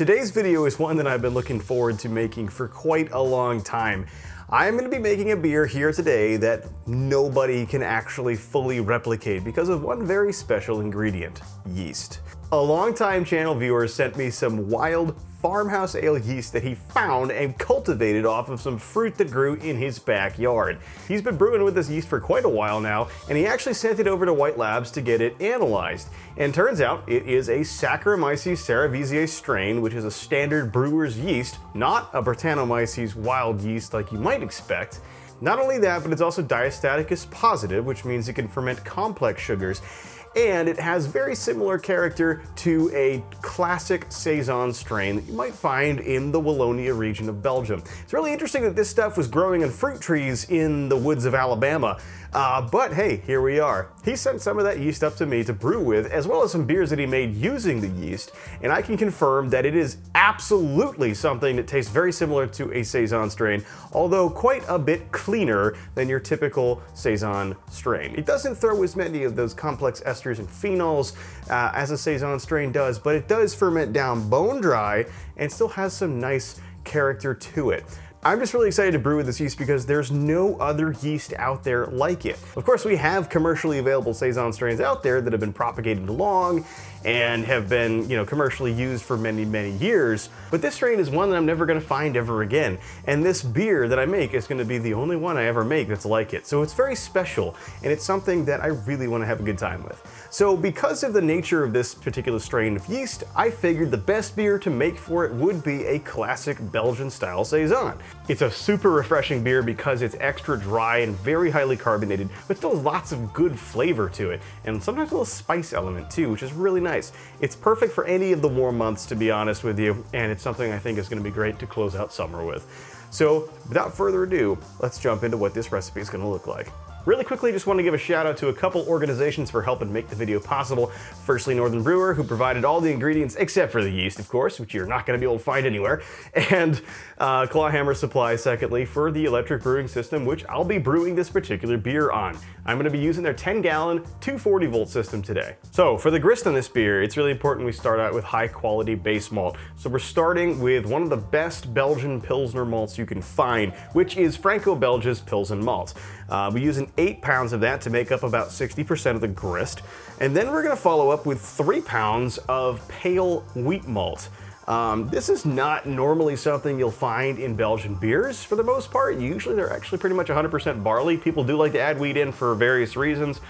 Today's video is one that I've been looking forward to making for quite a long time. I'm going to be making a beer here today that nobody can actually fully replicate because of one very special ingredient, yeast. A longtime channel viewer sent me some wild farmhouse ale yeast that he found and cultivated off of some fruit that grew in his backyard. He's been brewing with this yeast for quite a while now, and he actually sent it over to White Labs to get it analyzed. And turns out it is a Saccharomyces cerevisiae strain, which is a standard brewer's yeast, not a Brettanomyces wild yeast like you might expect. Not only that, but it's also diastaticus positive, which means it can ferment complex sugars and it has very similar character to a classic Saison strain that you might find in the Wallonia region of Belgium. It's really interesting that this stuff was growing on fruit trees in the woods of Alabama, uh, but hey, here we are. He sent some of that yeast up to me to brew with, as well as some beers that he made using the yeast, and I can confirm that it is absolutely something that tastes very similar to a Saison strain, although quite a bit cleaner than your typical Saison strain. It doesn't throw as many of those complex esters and phenols uh, as a Saison strain does, but it does ferment down bone dry and still has some nice character to it. I'm just really excited to brew with this yeast because there's no other yeast out there like it. Of course, we have commercially available Saison strains out there that have been propagated along and have been, you know, commercially used for many, many years. But this strain is one that I'm never gonna find ever again. And this beer that I make is gonna be the only one I ever make that's like it. So it's very special, and it's something that I really wanna have a good time with. So because of the nature of this particular strain of yeast, I figured the best beer to make for it would be a classic Belgian style Saison. It's a super refreshing beer because it's extra dry and very highly carbonated, but still has lots of good flavor to it, and sometimes a little spice element too, which is really nice nice. It's perfect for any of the warm months, to be honest with you, and it's something I think is gonna be great to close out summer with. So without further ado, let's jump into what this recipe is gonna look like. Really quickly, just want to give a shout out to a couple organizations for helping make the video possible. Firstly, Northern Brewer, who provided all the ingredients except for the yeast, of course, which you're not going to be able to find anywhere. And uh, Clawhammer Supply, secondly, for the electric brewing system, which I'll be brewing this particular beer on. I'm going to be using their 10 gallon, 240 volt system today. So for the grist on this beer, it's really important we start out with high quality base malt. So we're starting with one of the best Belgian Pilsner malts you can find, which is Franco-Belges Pilsen malt. Uh, we're using eight pounds of that to make up about 60% of the grist. And then we're gonna follow up with three pounds of pale wheat malt. Um, this is not normally something you'll find in Belgian beers for the most part. Usually they're actually pretty much 100% barley. People do like to add wheat in for various reasons.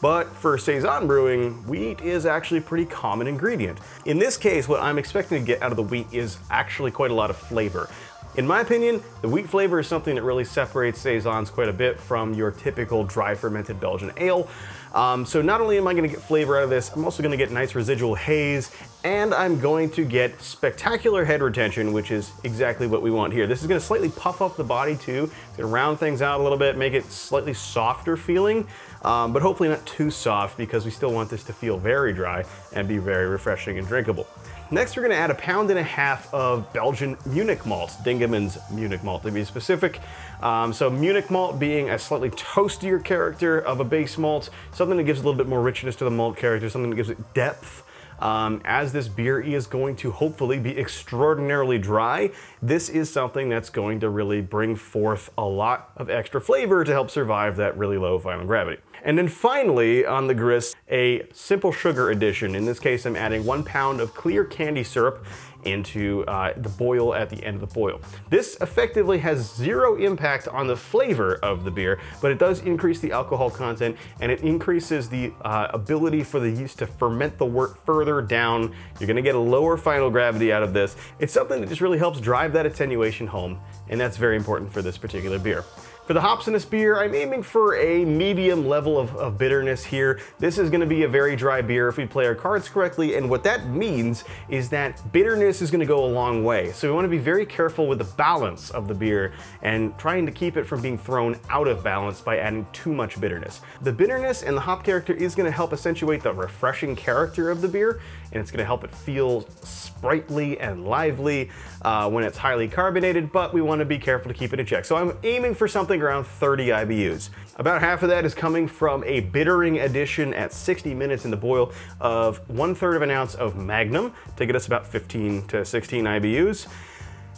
But for Saison brewing, wheat is actually a pretty common ingredient. In this case, what I'm expecting to get out of the wheat is actually quite a lot of flavor. In my opinion, the wheat flavor is something that really separates Saisons quite a bit from your typical dry fermented Belgian ale. Um, so not only am I gonna get flavor out of this, I'm also gonna get nice residual haze, and I'm going to get spectacular head retention, which is exactly what we want here. This is gonna slightly puff up the body too. It's gonna round things out a little bit, make it slightly softer feeling, um, but hopefully not too soft because we still want this to feel very dry and be very refreshing and drinkable. Next, we're gonna add a pound and a half of Belgian Munich malt, Dingemans Munich malt to be specific. Um, so Munich malt being a slightly toastier character of a base malt, something that gives a little bit more richness to the malt character, something that gives it depth. Um, as this beer is going to hopefully be extraordinarily dry, this is something that's going to really bring forth a lot of extra flavor to help survive that really low final gravity. And then finally, on the grist, a simple sugar addition. In this case, I'm adding one pound of clear candy syrup into uh, the boil at the end of the boil. This effectively has zero impact on the flavor of the beer, but it does increase the alcohol content and it increases the uh, ability for the yeast to ferment the wort further down. You're gonna get a lower final gravity out of this. It's something that just really helps drive that attenuation home, and that's very important for this particular beer. For the hops in this beer, I'm aiming for a medium level of, of, bitterness here. This is gonna be a very dry beer if we play our cards correctly, and what that means is that bitterness is gonna go a long way. So we wanna be very careful with the balance of the beer and trying to keep it from being thrown out of balance by adding too much bitterness. The bitterness and the hop character is gonna help accentuate the refreshing character of the beer, and it's gonna help it feel sprightly and lively uh, when it's highly carbonated, but we wanna be careful to keep it in check. So I'm aiming for something around 30 IBUs. About half of that is coming from a bittering addition at 60 minutes in the boil of one third of an ounce of Magnum to get us about 15 to 16 IBUs.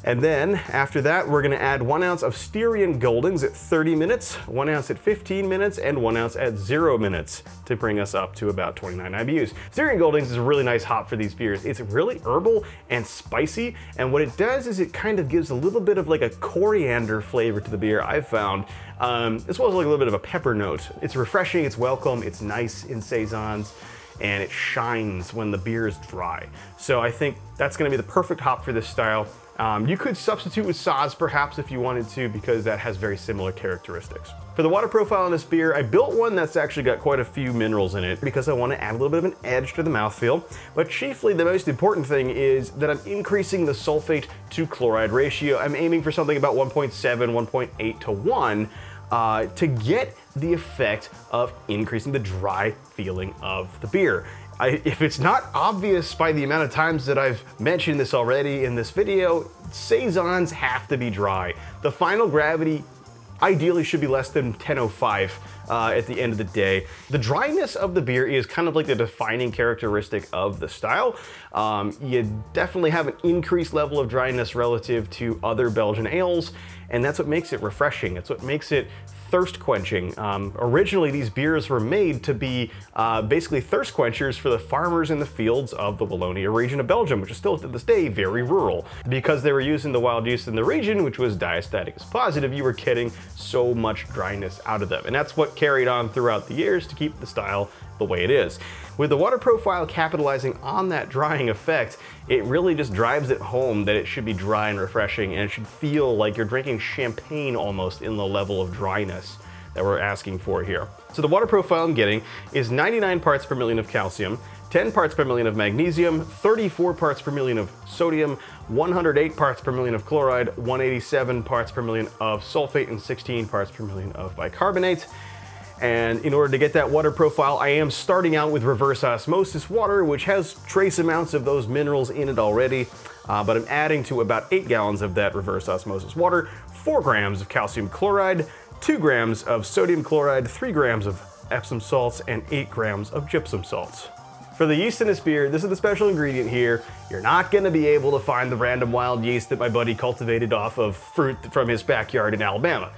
And then after that, we're gonna add one ounce of Styrian Goldings at 30 minutes, one ounce at 15 minutes, and one ounce at zero minutes to bring us up to about 29 IBUs. Styrian Goldings is a really nice hop for these beers. It's really herbal and spicy, and what it does is it kind of gives a little bit of like a coriander flavor to the beer, I've found, um, as well as like a little bit of a pepper note. It's refreshing, it's welcome, it's nice in Saisons and it shines when the beer is dry. So I think that's gonna be the perfect hop for this style. Um, you could substitute with Saaz perhaps if you wanted to because that has very similar characteristics. For the water profile in this beer, I built one that's actually got quite a few minerals in it because I want to add a little bit of an edge to the mouthfeel. But chiefly the most important thing is that I'm increasing the sulfate to chloride ratio. I'm aiming for something about 1.7, 1.8 to 1 uh, to get the effect of increasing the dry feeling of the beer. I, if it's not obvious by the amount of times that I've mentioned this already in this video, Saisons have to be dry. The final gravity ideally should be less than 1005 uh, at the end of the day. The dryness of the beer is kind of like the defining characteristic of the style. Um, you definitely have an increased level of dryness relative to other Belgian ales, and that's what makes it refreshing. It's what makes it thirst quenching. Um, originally, these beers were made to be uh, basically thirst quenchers for the farmers in the fields of the Wallonia region of Belgium, which is still to this day very rural. Because they were using the wild yeast in the region, which was diastatic diastaticus positive, you were getting so much dryness out of them. And that's what carried on throughout the years to keep the style the way it is. With the water profile capitalizing on that drying effect, it really just drives it home that it should be dry and refreshing and it should feel like you're drinking champagne almost in the level of dryness that we're asking for here. So the water profile I'm getting is 99 parts per million of calcium, 10 parts per million of magnesium, 34 parts per million of sodium, 108 parts per million of chloride, 187 parts per million of sulfate, and 16 parts per million of bicarbonate. And in order to get that water profile, I am starting out with reverse osmosis water, which has trace amounts of those minerals in it already. Uh, but I'm adding to about eight gallons of that reverse osmosis water, four grams of calcium chloride, two grams of sodium chloride, three grams of Epsom salts, and eight grams of gypsum salts. For the yeast in this beer, this is the special ingredient here. You're not gonna be able to find the random wild yeast that my buddy cultivated off of fruit from his backyard in Alabama.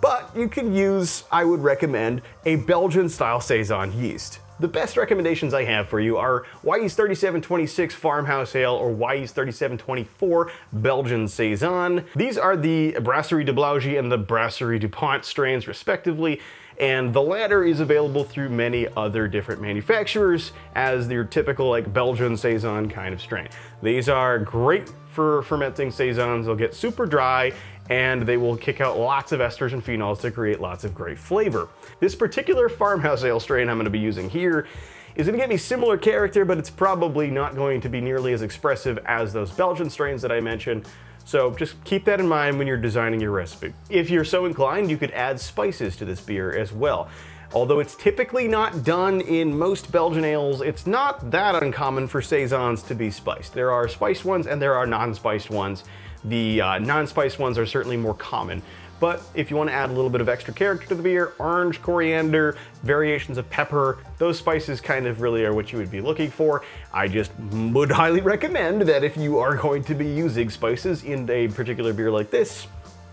But you can use, I would recommend, a Belgian style Saison yeast. The best recommendations I have for you are Wyeast 3726 Farmhouse Ale or Wyeast 3724 Belgian Saison. These are the Brasserie de Blaugies and the Brasserie Dupont strains respectively, and the latter is available through many other different manufacturers as your typical like Belgian Saison kind of strain. These are great for fermenting Saisons. They'll get super dry and they will kick out lots of esters and phenols to create lots of great flavor. This particular farmhouse ale strain I'm going to be using here is to get me similar character, but it's probably not going to be nearly as expressive as those Belgian strains that I mentioned. So just keep that in mind when you're designing your recipe. If you're so inclined, you could add spices to this beer as well. Although it's typically not done in most Belgian ales, it's not that uncommon for Saisons to be spiced. There are spiced ones and there are non-spiced ones. The uh, non-spiced ones are certainly more common. But if you want to add a little bit of extra character to the beer, orange, coriander, variations of pepper, those spices kind of really are what you would be looking for. I just would highly recommend that if you are going to be using spices in a particular beer like this,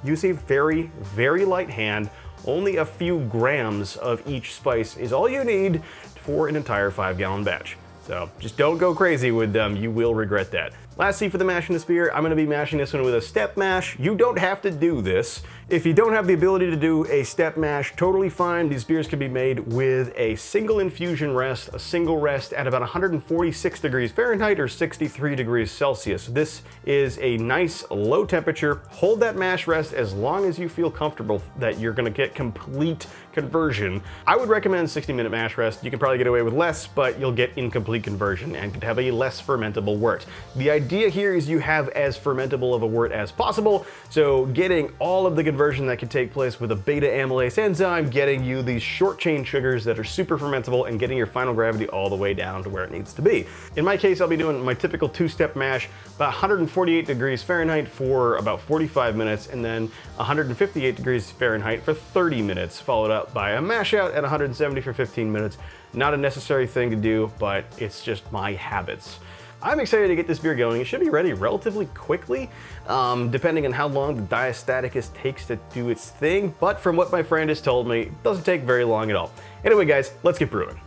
use a very, very light hand. Only a few grams of each spice is all you need for an entire five gallon batch. So just don't go crazy with them, you will regret that. Lastly, for the mashing the beer, I'm gonna be mashing this one with a step mash. You don't have to do this. If you don't have the ability to do a step mash, totally fine. These beers can be made with a single infusion rest, a single rest at about 146 degrees Fahrenheit or 63 degrees Celsius. This is a nice low temperature. Hold that mash rest as long as you feel comfortable that you're gonna get complete conversion. I would recommend 60 minute mash rest. You can probably get away with less, but you'll get incomplete conversion and could have a less fermentable wort. The idea here is you have as fermentable of a wort as possible, so getting all of the conversion that can take place with a beta amylase enzyme, getting you these short chain sugars that are super fermentable, and getting your final gravity all the way down to where it needs to be. In my case, I'll be doing my typical two-step mash, about 148 degrees Fahrenheit for about 45 minutes, and then 158 degrees Fahrenheit for 30 minutes, followed up by a mash out at 170 for 15 minutes. Not a necessary thing to do, but it's just my habits. I'm excited to get this beer going. It should be ready relatively quickly, um, depending on how long the diastaticus takes to do its thing, but from what my friend has told me, it doesn't take very long at all. Anyway guys, let's get brewing.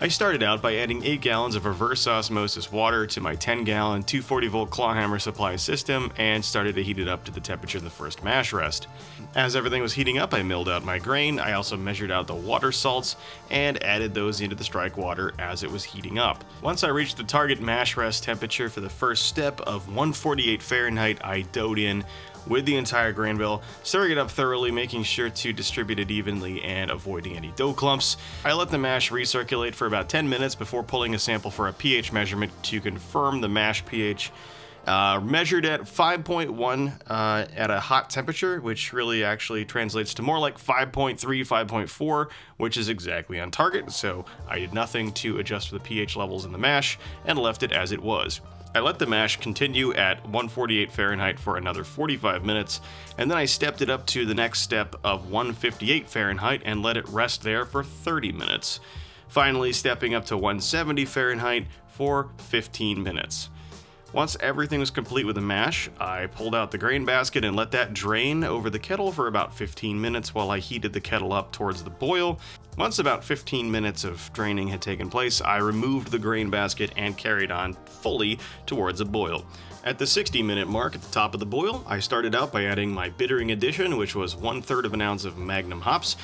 I started out by adding 8 gallons of reverse osmosis water to my 10 gallon 240 volt clawhammer supply system and started to heat it up to the temperature of the first mash rest. As everything was heating up, I milled out my grain, I also measured out the water salts and added those into the strike water as it was heating up. Once I reached the target mash rest temperature for the first step of 148 Fahrenheit, I doughed in with the entire grain bill, stirring it up thoroughly, making sure to distribute it evenly and avoiding any dough clumps. I let the mash recirculate for about 10 minutes before pulling a sample for a pH measurement to confirm the mash pH. Uh, measured at 5.1 uh, at a hot temperature, which really actually translates to more like 5.3, 5.4, which is exactly on target. So I did nothing to adjust the pH levels in the mash and left it as it was. I let the mash continue at 148 Fahrenheit for another 45 minutes, and then I stepped it up to the next step of 158 Fahrenheit and let it rest there for 30 minutes. Finally, stepping up to 170 Fahrenheit for 15 minutes. Once everything was complete with the mash, I pulled out the grain basket and let that drain over the kettle for about 15 minutes while I heated the kettle up towards the boil. Once about 15 minutes of draining had taken place, I removed the grain basket and carried on fully towards a boil. At the 60 minute mark at the top of the boil, I started out by adding my bittering addition, which was one third of an ounce of Magnum hops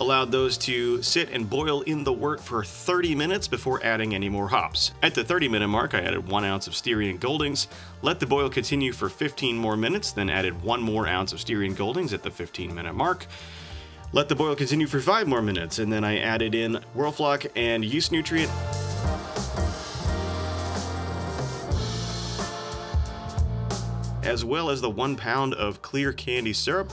allowed those to sit and boil in the wort for 30 minutes before adding any more hops. At the 30 minute mark, I added 1 ounce of Styrian Goldings, let the boil continue for 15 more minutes, then added 1 more ounce of Styrian Goldings at the 15 minute mark. Let the boil continue for 5 more minutes, and then I added in Whirlfloc and Yeast Nutrient. As well as the 1 pound of clear candy syrup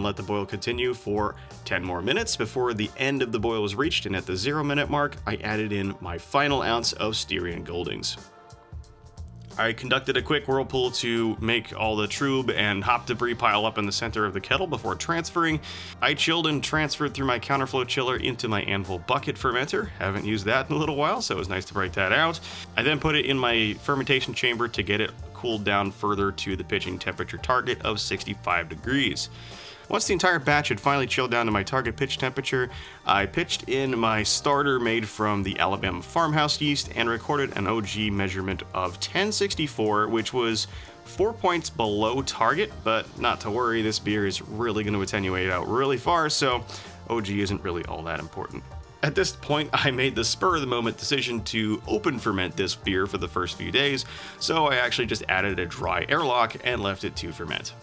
and let the boil continue for 10 more minutes before the end of the boil was reached and at the 0 minute mark I added in my final ounce of Styrian Goldings. I conducted a quick whirlpool to make all the trub and hop debris pile up in the center of the kettle before transferring. I chilled and transferred through my counterflow chiller into my Anvil bucket fermenter. Haven't used that in a little while, so it was nice to break that out. I then put it in my fermentation chamber to get it cooled down further to the pitching temperature target of 65 degrees. Once the entire batch had finally chilled down to my target pitch temperature, I pitched in my starter made from the Alabama farmhouse yeast and recorded an OG measurement of 1064, which was four points below target, but not to worry, this beer is really going to attenuate out really far, so OG isn't really all that important. At this point, I made the spur of the moment decision to open ferment this beer for the first few days, so I actually just added a dry airlock and left it to ferment.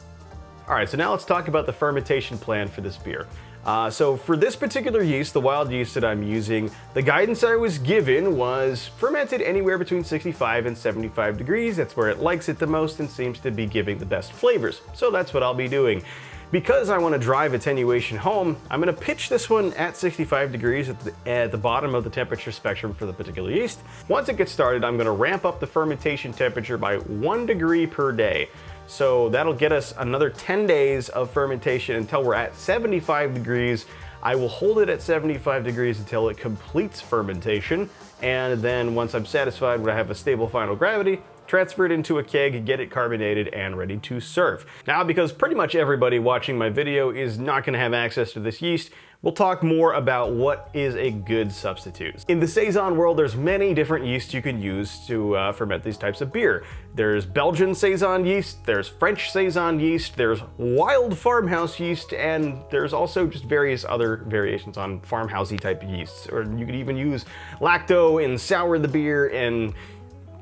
All right, so now let's talk about the fermentation plan for this beer. Uh, so for this particular yeast, the wild yeast that I'm using, the guidance I was given was fermented anywhere between 65 and 75 degrees. That's where it likes it the most and seems to be giving the best flavors. So that's what I'll be doing. Because I want to drive attenuation home, I'm going to pitch this one at 65 degrees at the, at the, bottom of the temperature spectrum for the particular yeast. Once it gets started, I'm going to ramp up the fermentation temperature by one degree per day. So that'll get us another 10 days of fermentation until we're at 75 degrees. I will hold it at 75 degrees until it completes fermentation. And then once I'm satisfied when I have a stable final gravity, transfer it into a keg, get it carbonated and ready to serve. Now, because pretty much everybody watching my video is not gonna have access to this yeast, we'll talk more about what is a good substitute. In the Saison world, there's many different yeasts you can use to uh, ferment these types of beer. There's Belgian Saison yeast, there's French Saison yeast, there's wild farmhouse yeast, and there's also just various other variations on farmhousey type yeasts. Or you could even use lacto and sour the beer, and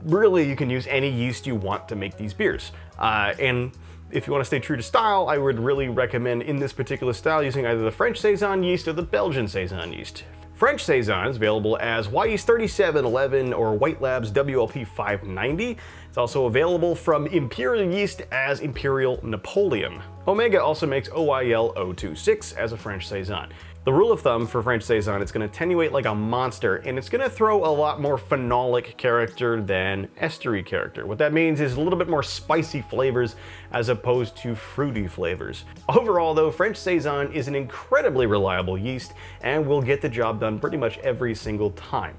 really you can use any yeast you want to make these beers. Uh, and if you want to stay true to style, I would really recommend in this particular style using either the French Saison yeast or the Belgian Saison yeast. French Saison is available as Wyeast 3711 or White Labs WLP 590. It's also available from Imperial Yeast as Imperial Napoleon. Omega also makes OYL 026 as a French Saison. The rule of thumb for French Saison, it's gonna attenuate like a monster, and it's gonna throw a lot more phenolic character than estery character. What that means is a little bit more spicy flavors as opposed to fruity flavors. Overall though, French Saison is an incredibly reliable yeast and will get the job done pretty much every single time.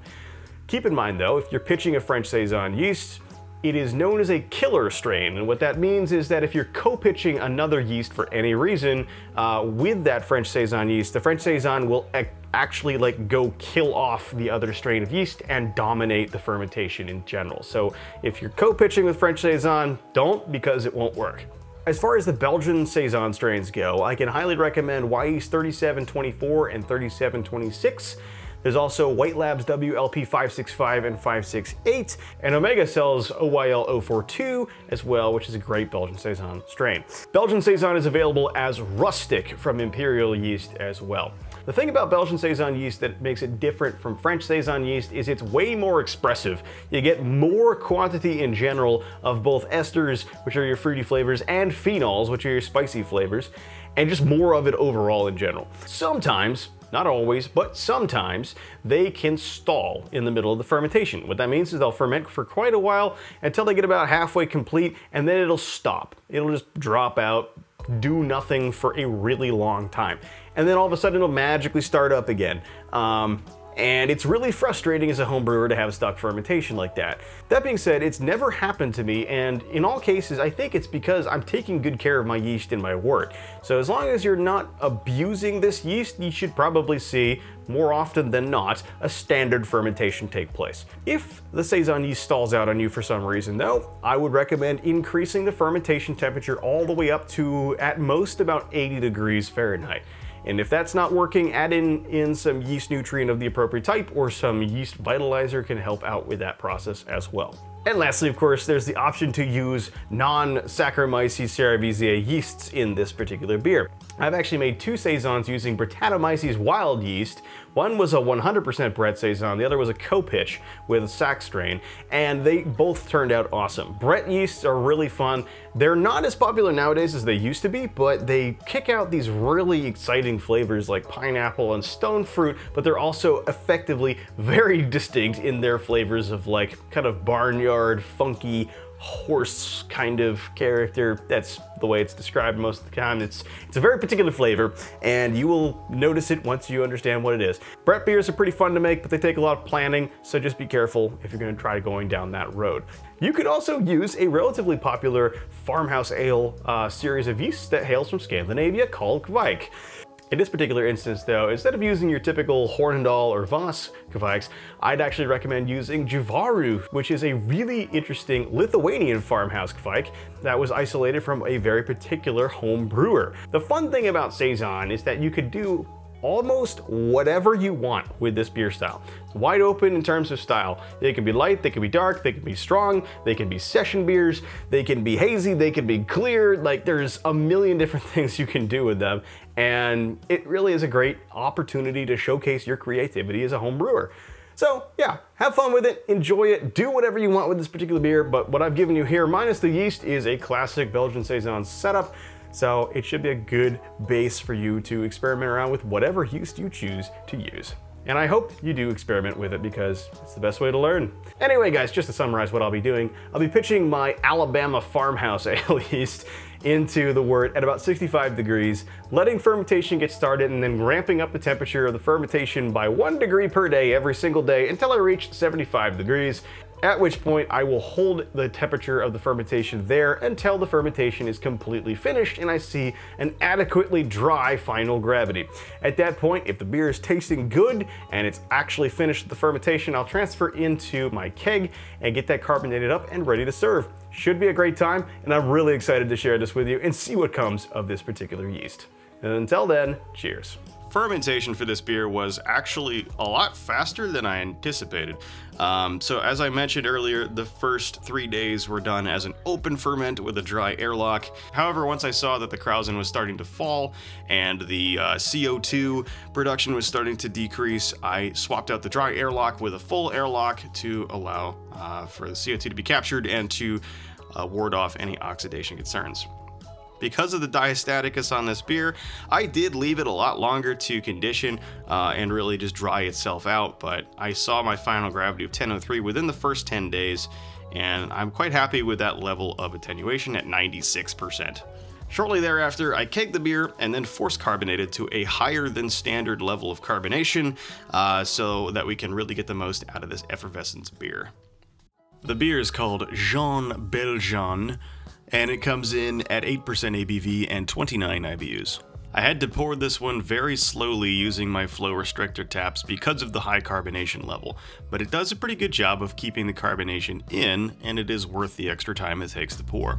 Keep in mind though, if you're pitching a French Saison yeast, it is known as a killer strain, and what that means is that if you're co-pitching another yeast for any reason uh, with that French Saison yeast, the French Saison will actually like go kill off the other strain of yeast and dominate the fermentation in general. So if you're co-pitching with French Saison, don't because it won't work. As far as the Belgian Saison strains go, I can highly recommend Wyeast 3724 and 3726. There's also White Labs WLP 565 and 568, and Omega sells OYL 042 as well, which is a great Belgian Saison strain. Belgian Saison is available as rustic from Imperial yeast as well. The thing about Belgian Saison yeast that makes it different from French Saison yeast is it's way more expressive. You get more quantity in general of both esters, which are your fruity flavors, and phenols, which are your spicy flavors, and just more of it overall in general. Sometimes not always, but sometimes they can stall in the middle of the fermentation. What that means is they'll ferment for quite a while until they get about halfway complete and then it'll stop. It'll just drop out, do nothing for a really long time. And then all of a sudden it'll magically start up again. Um, and it's really frustrating as a home brewer to have stuck fermentation like that. That being said, it's never happened to me, and in all cases, I think it's because I'm taking good care of my yeast in my wort. So as long as you're not abusing this yeast, you should probably see, more often than not, a standard fermentation take place. If the Saison yeast stalls out on you for some reason though, I would recommend increasing the fermentation temperature all the way up to at most about 80 degrees Fahrenheit. And if that's not working, add in, in some yeast nutrient of the appropriate type or some yeast vitalizer can help out with that process as well. And lastly, of course, there's the option to use non-Saccharomyces cerevisiae yeasts in this particular beer. I've actually made two Saisons using Brettanomyces wild yeast. One was a 100% Brett Saison, the other was a co-pitch with sac strain, and they both turned out awesome. Brett yeasts are really fun. They're not as popular nowadays as they used to be, but they kick out these really exciting flavors like pineapple and stone fruit, but they're also effectively very distinct in their flavors of like kind of barnyard funky horse kind of character. That's the way it's described most of the time. It's, it's a very particular flavor, and you will notice it once you understand what it is. Brett beers are pretty fun to make, but they take a lot of planning, so just be careful if you're gonna try going down that road. You could also use a relatively popular farmhouse ale uh, series of yeasts that hails from Scandinavia called Kveik. In this particular instance though, instead of using your typical Hornindal or Voss Kveik's, I'd actually recommend using Jovaru, which is a really interesting Lithuanian farmhouse Kveik that was isolated from a very particular home brewer. The fun thing about Saison is that you could do almost whatever you want with this beer style. It's wide open in terms of style. They can be light, they can be dark, they can be strong, they can be session beers, they can be hazy, they can be clear. Like there's a million different things you can do with them. And it really is a great opportunity to showcase your creativity as a home brewer. So yeah, have fun with it, enjoy it, do whatever you want with this particular beer, but what I've given you here, minus the yeast, is a classic Belgian Saison setup. So it should be a good base for you to experiment around with whatever yeast you choose to use. And I hope you do experiment with it because it's the best way to learn. Anyway guys, just to summarize what I'll be doing, I'll be pitching my Alabama farmhouse ale yeast into the wort at about 65 degrees, letting fermentation get started and then ramping up the temperature of the fermentation by one degree per day every single day until I reach 75 degrees at which point I will hold the temperature of the fermentation there until the fermentation is completely finished and I see an adequately dry final gravity. At that point, if the beer is tasting good and it's actually finished the fermentation, I'll transfer into my keg and get that carbonated up and ready to serve. Should be a great time, and I'm really excited to share this with you and see what comes of this particular yeast. And until then, cheers. Fermentation for this beer was actually a lot faster than I anticipated. Um, so, as I mentioned earlier, the first three days were done as an open ferment with a dry airlock. However, once I saw that the Krausen was starting to fall and the uh, CO2 production was starting to decrease, I swapped out the dry airlock with a full airlock to allow uh, for the CO2 to be captured and to uh, ward off any oxidation concerns. Because of the diastaticus on this beer, I did leave it a lot longer to condition uh, and really just dry itself out, but I saw my final gravity of 1003 within the first 10 days, and I'm quite happy with that level of attenuation at 96%. Shortly thereafter, I kegged the beer and then force carbonated to a higher than standard level of carbonation uh, so that we can really get the most out of this effervescence beer. The beer is called Jean Belgian, and it comes in at 8% ABV and 29 IBUs. I had to pour this one very slowly using my flow restrictor taps because of the high carbonation level, but it does a pretty good job of keeping the carbonation in, and it is worth the extra time it takes to pour.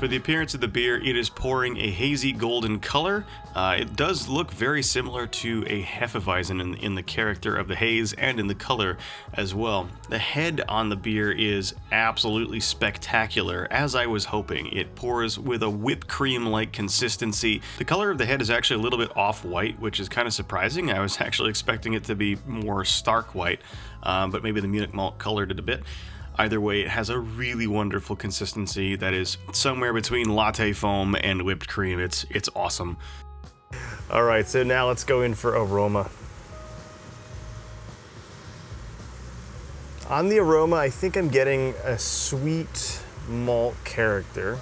For the appearance of the beer, it is pouring a hazy golden color. Uh, it does look very similar to a Hefeweizen in, in the character of the haze and in the color as well. The head on the beer is absolutely spectacular, as I was hoping. It pours with a whipped cream-like consistency. The color of the head is actually a little bit off-white, which is kind of surprising. I was actually expecting it to be more stark white, um, but maybe the Munich malt colored it a bit. Either way, it has a really wonderful consistency that is somewhere between latte foam and whipped cream. It's it's awesome. All right, so now let's go in for aroma. On the aroma, I think I'm getting a sweet malt character.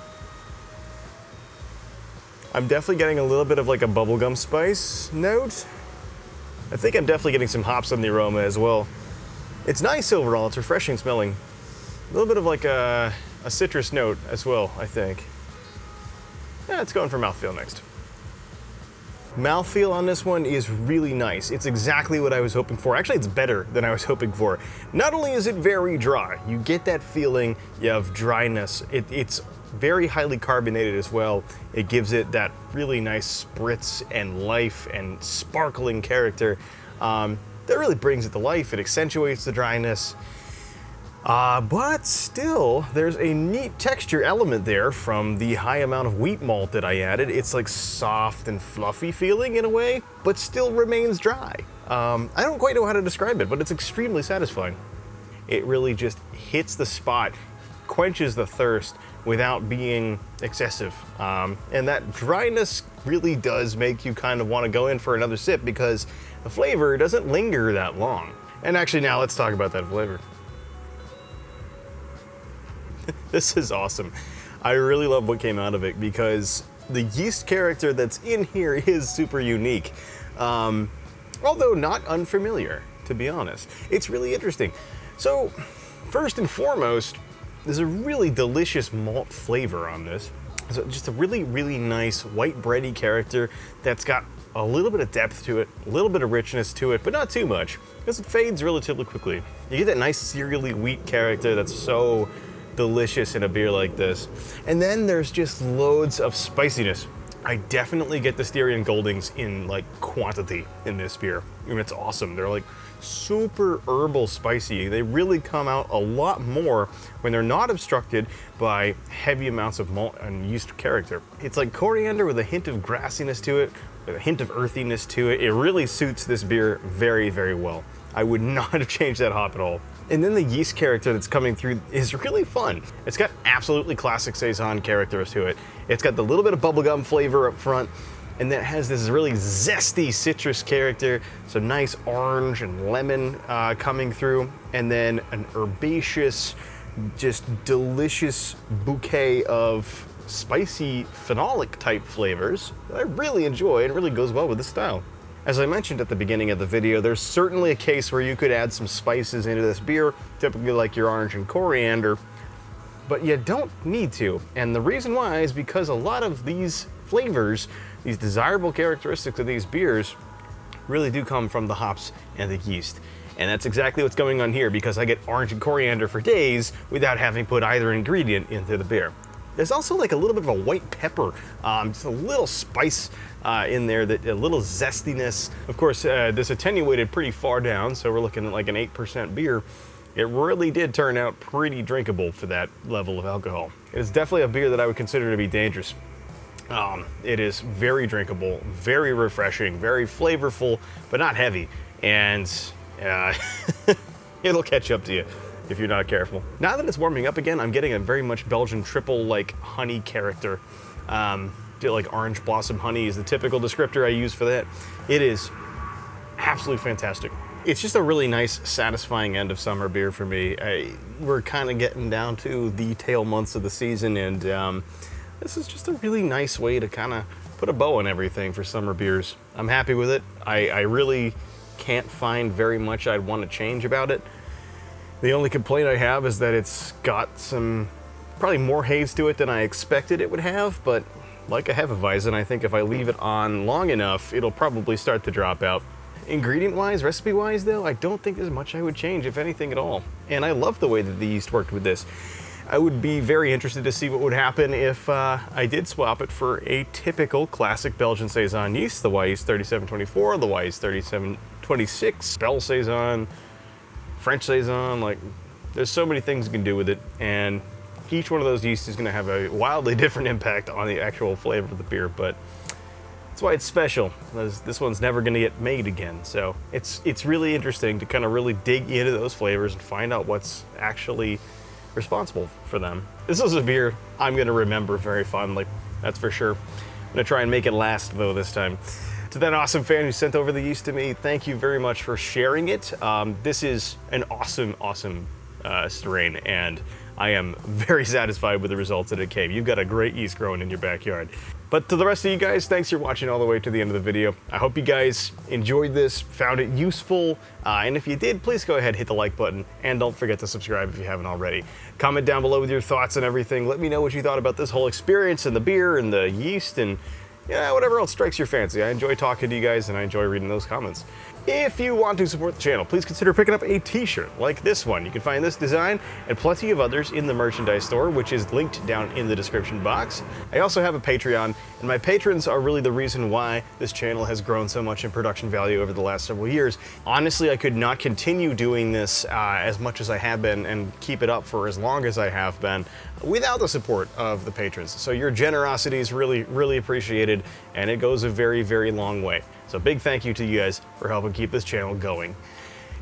I'm definitely getting a little bit of like a bubblegum spice note. I think I'm definitely getting some hops on the aroma as well. It's nice overall, it's refreshing smelling. A little bit of like a, a citrus note as well, I think. Yeah, it's going for mouthfeel next. Mouthfeel on this one is really nice. It's exactly what I was hoping for. Actually, it's better than I was hoping for. Not only is it very dry, you get that feeling of dryness. It, it's very highly carbonated as well. It gives it that really nice spritz and life and sparkling character um, that really brings it to life. It accentuates the dryness. Uh, but still, there's a neat texture element there from the high amount of wheat malt that I added. It's like soft and fluffy feeling in a way, but still remains dry. Um, I don't quite know how to describe it, but it's extremely satisfying. It really just hits the spot, quenches the thirst without being excessive. Um, and that dryness really does make you kind of want to go in for another sip because the flavor doesn't linger that long. And actually now let's talk about that flavor. this is awesome. I really love what came out of it because the yeast character that's in here is super unique. Um, although not unfamiliar, to be honest. It's really interesting. So, first and foremost, there's a really delicious malt flavor on this. So just a really, really nice white bready character that's got a little bit of depth to it, a little bit of richness to it, but not too much, because it fades relatively quickly. You get that nice cereally wheat character that's so delicious in a beer like this. And then there's just loads of spiciness. I definitely get the Styrian Goldings in like quantity in this beer. I mean, it's awesome. They're like super herbal spicy. They really come out a lot more when they're not obstructed by heavy amounts of malt and yeast character. It's like coriander with a hint of grassiness to it, a hint of earthiness to it. It really suits this beer very, very well. I would not have changed that hop at all. And then the yeast character that's coming through is really fun. It's got absolutely classic Saison characters to it. It's got the little bit of bubblegum flavor up front, and then it has this really zesty citrus character, so nice orange and lemon uh, coming through, and then an herbaceous, just delicious bouquet of spicy phenolic type flavors that I really enjoy and really goes well with the style. As I mentioned at the beginning of the video, there's certainly a case where you could add some spices into this beer, typically like your orange and coriander, but you don't need to. And the reason why is because a lot of these flavors, these desirable characteristics of these beers, really do come from the hops and the yeast. And that's exactly what's going on here because I get orange and coriander for days without having put either ingredient into the beer. There's also like a little bit of a white pepper, um, just a little spice uh, in there, that a little zestiness. Of course, uh, this attenuated pretty far down, so we're looking at like an 8% beer. It really did turn out pretty drinkable for that level of alcohol. It is definitely a beer that I would consider to be dangerous. Um, it is very drinkable, very refreshing, very flavorful, but not heavy. And uh, it'll catch up to you if you're not careful. Now that it's warming up again, I'm getting a very much Belgian triple like honey character. Um, like orange blossom honey is the typical descriptor I use for that. It is absolutely fantastic. It's just a really nice, satisfying end of summer beer for me. I, we're kind of getting down to the tail months of the season, and um, this is just a really nice way to kind of put a bow on everything for summer beers. I'm happy with it. I, I really can't find very much I'd want to change about it. The only complaint I have is that it's got some probably more haze to it than I expected it would have, but like a Hefeweizen, I think if I leave it on long enough, it'll probably start to drop out. Ingredient-wise, recipe-wise though, I don't think there's much I would change, if anything at all. And I love the way that the yeast worked with this. I would be very interested to see what would happen if uh, I did swap it for a typical classic Belgian Saison yeast, the Wyeast 3724, the Wyeast 3726, Belle Saison, French Saison, like there's so many things you can do with it. And each one of those yeasts is gonna have a wildly different impact on the actual flavor of the beer, but that's why it's special. This one's never gonna get made again. So it's, it's really interesting to kind of really dig into those flavors and find out what's actually responsible for them. This is a beer I'm gonna remember very fondly, that's for sure. I'm gonna try and make it last though this time. To that awesome fan who sent over the yeast to me, thank you very much for sharing it. Um, this is an awesome, awesome uh, strain and I am very satisfied with the results that it came. You've got a great yeast growing in your backyard. But to the rest of you guys, thanks for watching all the way to the end of the video. I hope you guys enjoyed this, found it useful, uh, and if you did, please go ahead, hit the like button, and don't forget to subscribe if you haven't already. Comment down below with your thoughts and everything. Let me know what you thought about this whole experience and the beer and the yeast and yeah, whatever else strikes your fancy. I enjoy talking to you guys and I enjoy reading those comments. If you want to support the channel, please consider picking up a t-shirt like this one. You can find this design and plenty of others in the merchandise store, which is linked down in the description box. I also have a Patreon, and my patrons are really the reason why this channel has grown so much in production value over the last several years. Honestly, I could not continue doing this uh, as much as I have been and keep it up for as long as I have been without the support of the patrons. So your generosity is really, really appreciated, and it goes a very, very long way. So big thank you to you guys for helping keep this channel going.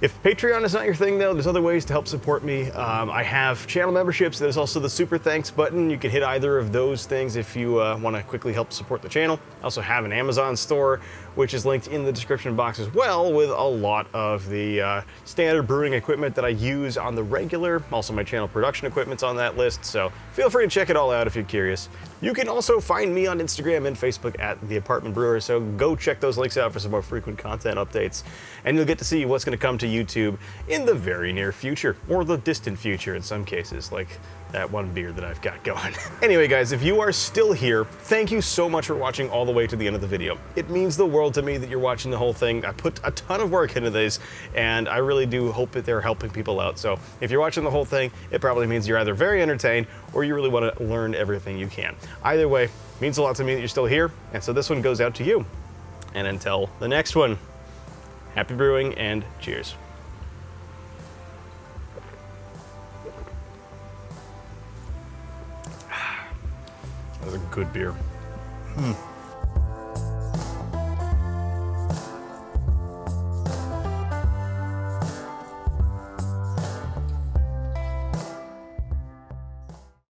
If Patreon is not your thing though, there's other ways to help support me. Um, I have channel memberships. There's also the super thanks button. You can hit either of those things if you uh, want to quickly help support the channel. I also have an Amazon store, which is linked in the description box as well with a lot of the uh, standard brewing equipment that I use on the regular. Also my channel production equipment's on that list. So feel free to check it all out if you're curious. You can also find me on Instagram and Facebook at The Apartment Brewer, so go check those links out for some more frequent content updates. And you'll get to see what's going to come to YouTube in the very near future, or the distant future in some cases, like that one beer that I've got going. anyway, guys, if you are still here, thank you so much for watching all the way to the end of the video. It means the world to me that you're watching the whole thing. I put a ton of work into this, and I really do hope that they're helping people out. So if you're watching the whole thing, it probably means you're either very entertained or you really want to learn everything you can. Either way, means a lot to me that you're still here, and so this one goes out to you. And until the next one, happy brewing and cheers. That's a good beer. Hmm.